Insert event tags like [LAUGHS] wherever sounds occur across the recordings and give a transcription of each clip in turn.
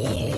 Yeah. [LAUGHS]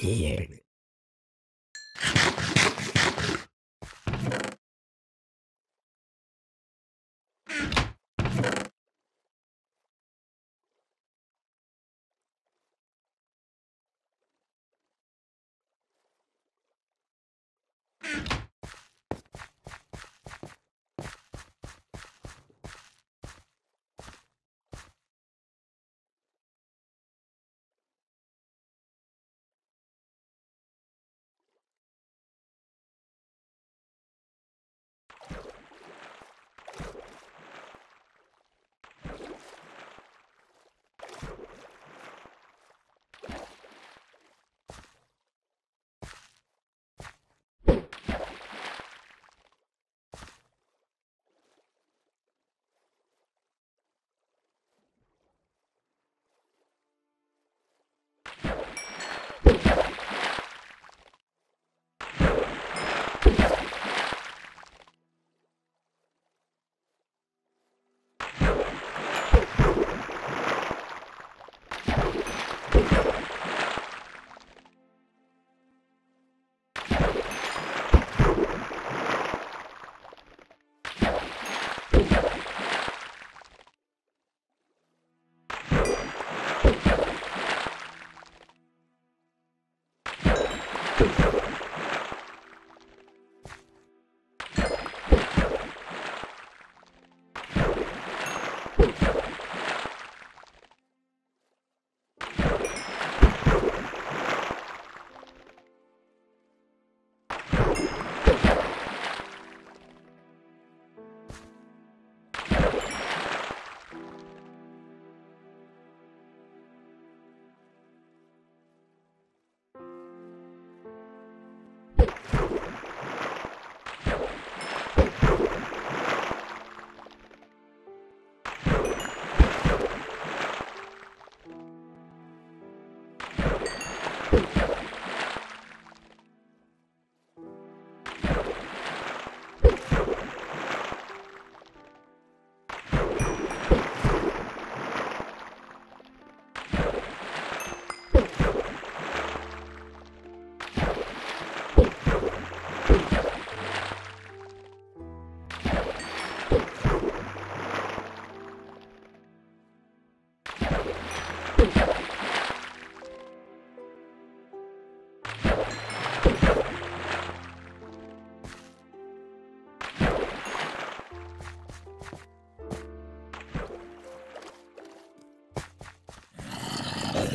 Geil.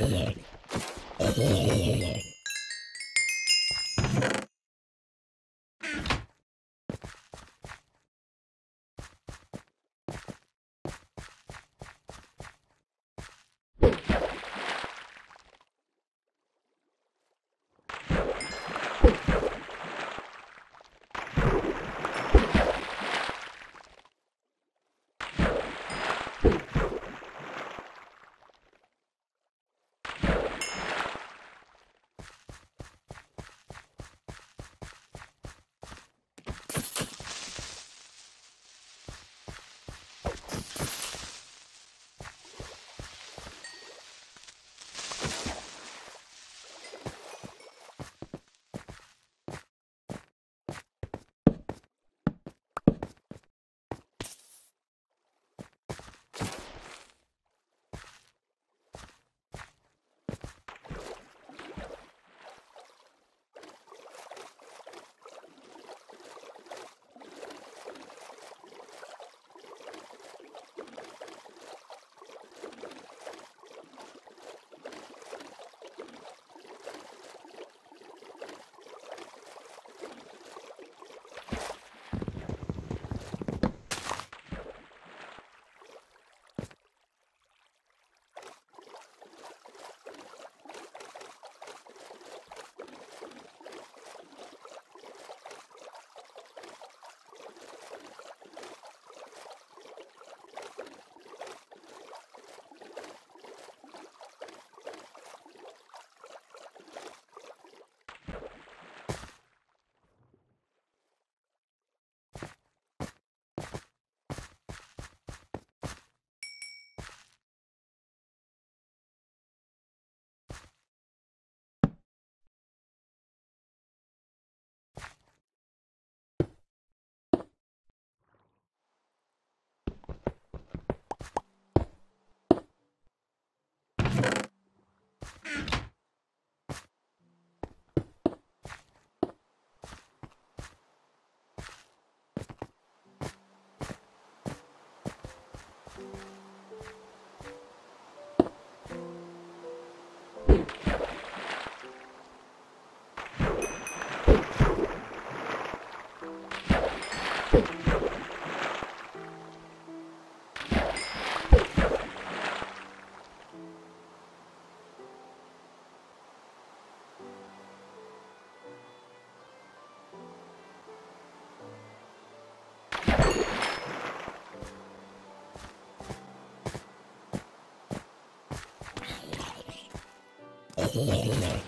Yeah. Here.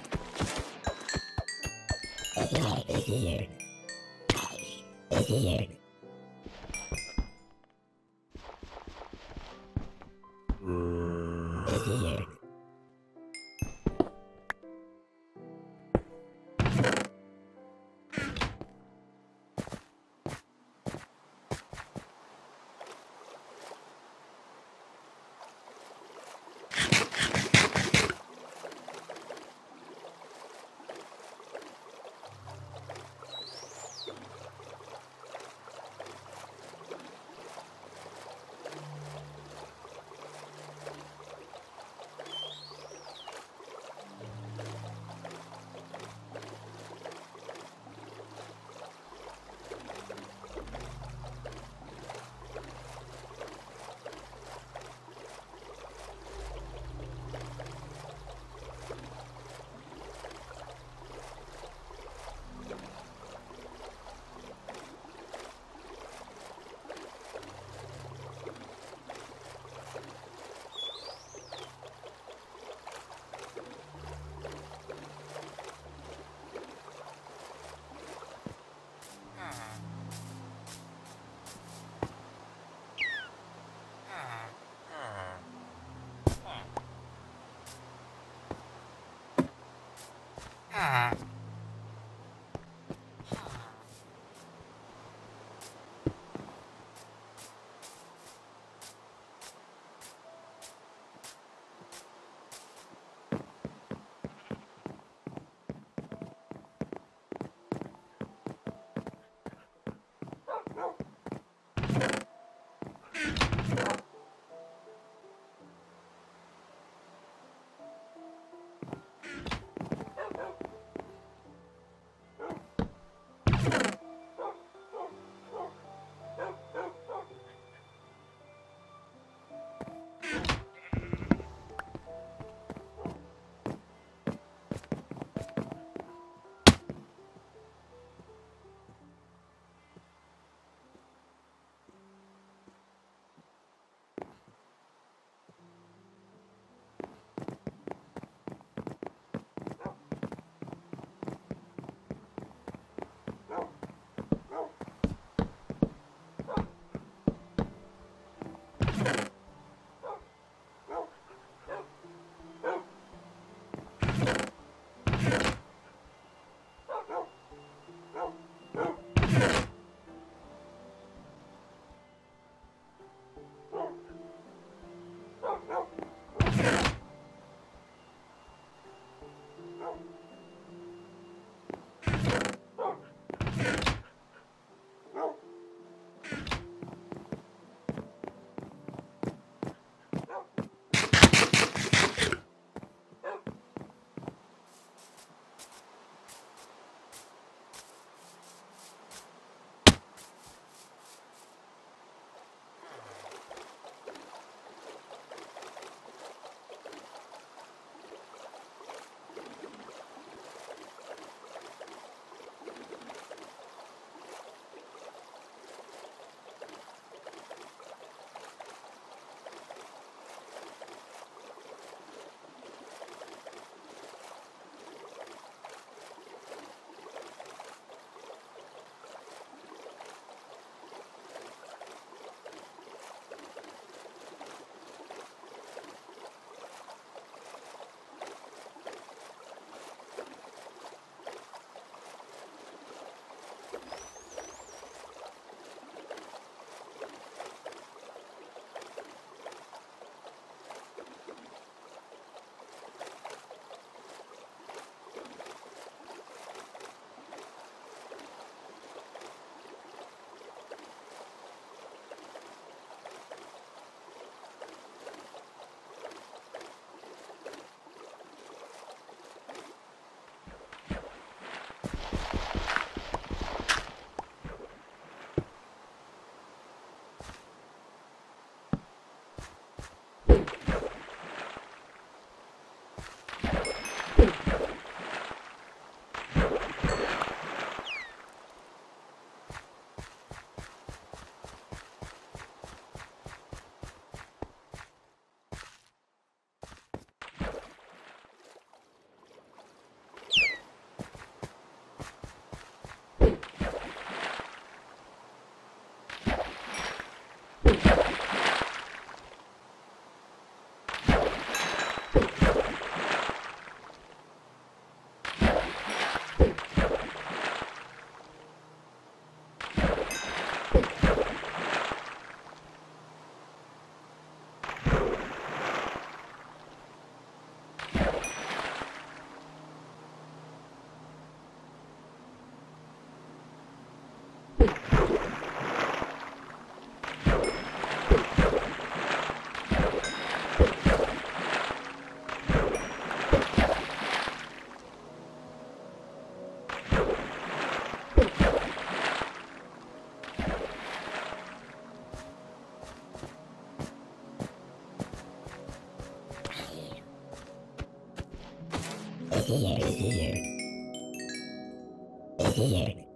Here, here. Here. Here,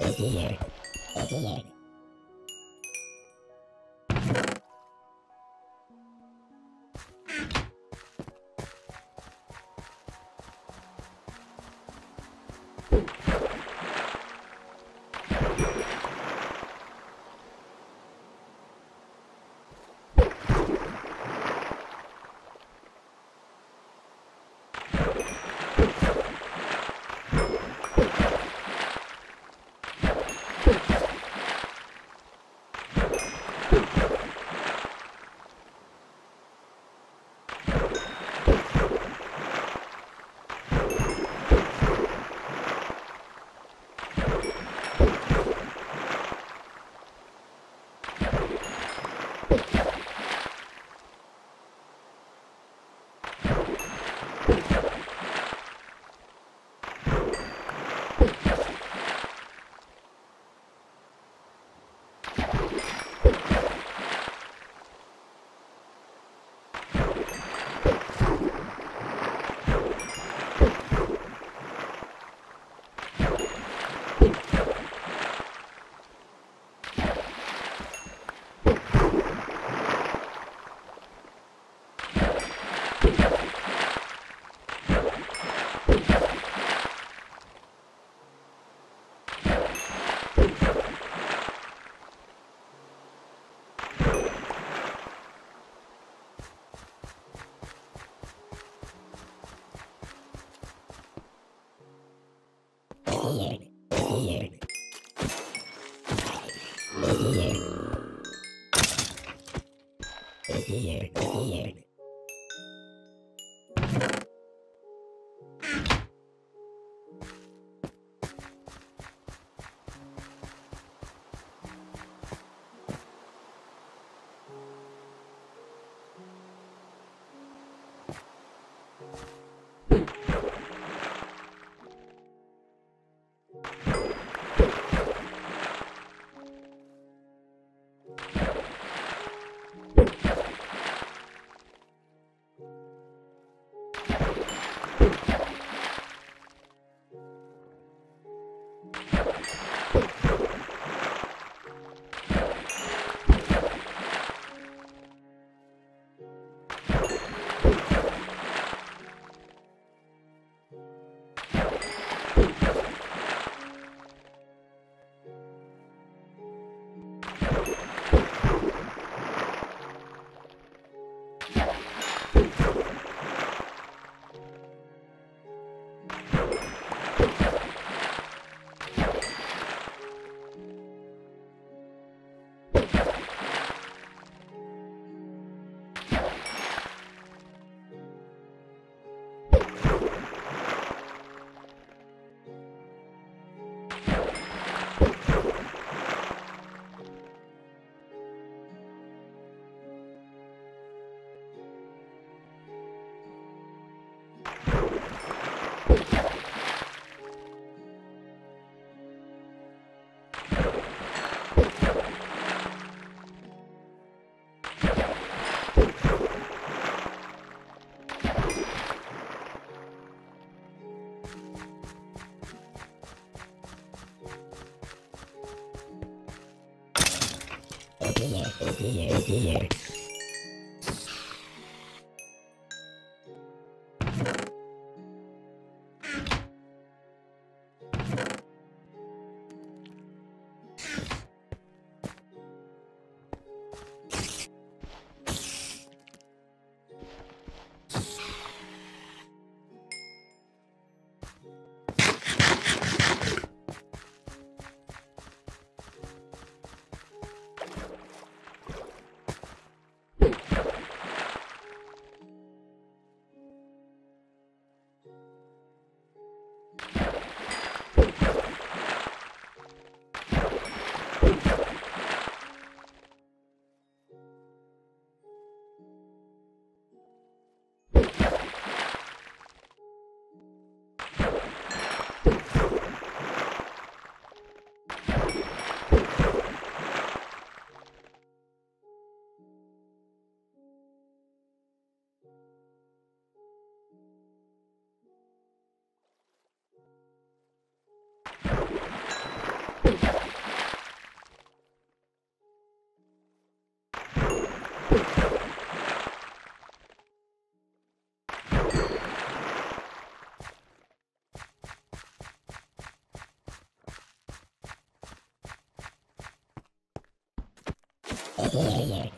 Here, here. Here. Here, here, here. Here.